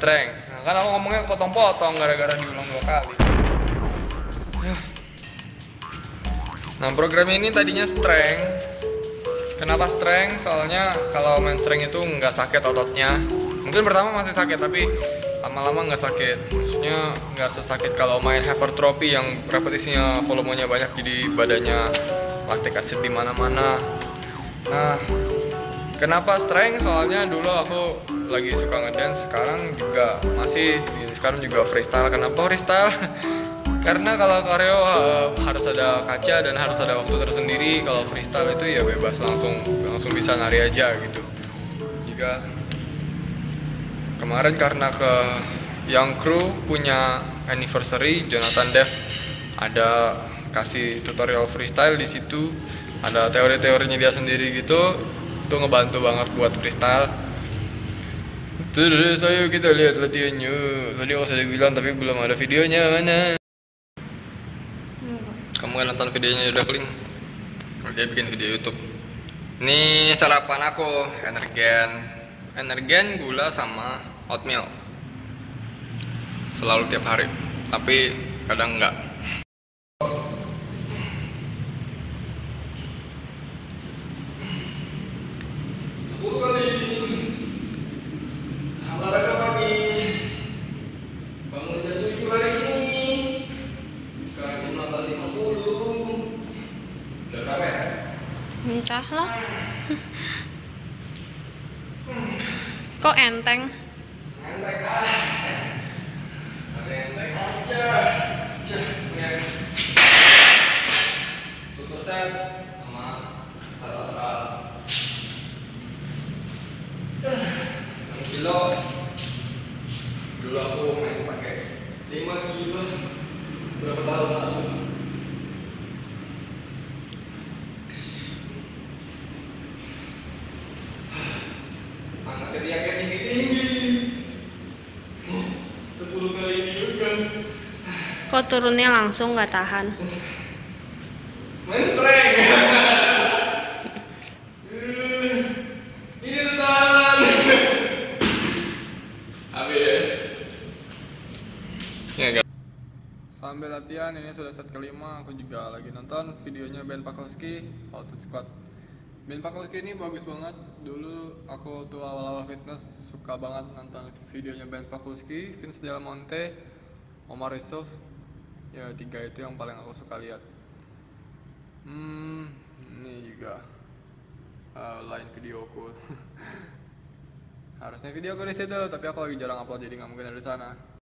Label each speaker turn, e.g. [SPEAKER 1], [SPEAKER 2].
[SPEAKER 1] strength. Nah, kan aku ngomongnya potong-potong gara-gara diulang dua kali. Nah, program ini tadinya strength. Kenapa strength? Soalnya kalau main strength itu nggak sakit ototnya. Mungkin pertama masih sakit, tapi lama-lama nggak sakit. Maksudnya nggak sesakit kalau main hypertrophy yang repetisinya volumenya banyak jadi badannya laktik acid di mana-mana. Nah, kenapa strength? Soalnya dulu aku lagi suka ngedance, sekarang juga masih sekarang juga freestyle. Kenapa freestyle? Karena kalau koreo uh, harus ada kaca dan harus ada waktu tersendiri. Kalau freestyle itu ya bebas langsung langsung bisa nari aja gitu. Juga kemarin karena ke yang kru punya anniversary Jonathan Dev ada kasih tutorial freestyle di situ ada teori-teorinya dia sendiri gitu itu ngebantu banget buat freestyle. Terus ayo kita lihat latihannya. Tadi aku sudah bilang tapi belum ada videonya mana? Kamu kan nonton videonya udah kling. Dia bikin video YouTube. Ini sarapan aku energen. Energen gula sama oatmeal. Selalu tiap hari tapi kadang enggak olahraga pagi bangun jam 7 hari ini sekarang jam 8.50 udah berapa ya?
[SPEAKER 2] Entahlah. Kok enteng?
[SPEAKER 1] Enteng ah ada enteng aja Cek, ya. super set sama satu lateral 6 kilo dulu aku main pakai 5 kilo. Berapa tahun lalu ketiaknya tinggi. Tinggi 10 kali ini juga.
[SPEAKER 2] Kok turunnya langsung nggak tahan?
[SPEAKER 1] main strength. Ini udah tahan. Habis. Ya guys sambil latihan ini sudah set kelima. Aku juga lagi nonton videonya Ben Pakulski how to squat Ben Pakulski ini bagus banget dulu aku tuh awal-awal fitness suka banget nonton videonya Ben Pakulski Vince Del Monte Omar Yusuf ya tiga itu yang paling aku suka lihat Hmm, ini juga uh, lain videoku. Harusnya videoku di situ, tapi aku lagi jarang upload jadi nggak mungkin ada di sana.